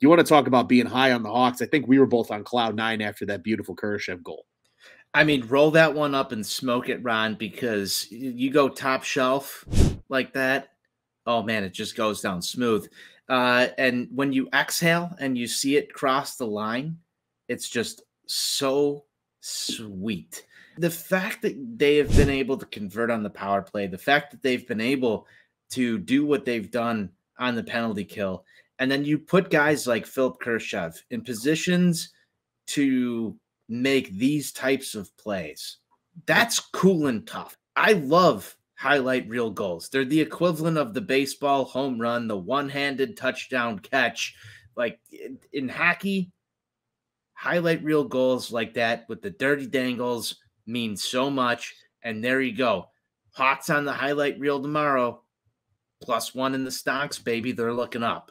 you want to talk about being high on the Hawks? I think we were both on cloud nine after that beautiful Kurashev goal. I mean, roll that one up and smoke it, Ron, because you go top shelf like that. Oh man, it just goes down smooth. Uh, and when you exhale and you see it cross the line, it's just so sweet. The fact that they have been able to convert on the power play, the fact that they've been able to do what they've done on the penalty kill, and then you put guys like Philipp Kurashev in positions to make these types of plays. That's cool and tough. I love highlight reel goals. They're the equivalent of the baseball home run, the one handed touchdown catch. Like in, hockey, highlight reel goals like that with the dirty dangles mean so much. And there you go. Hawks on the highlight reel tomorrow. Plus one in the stocks, baby. They're looking up.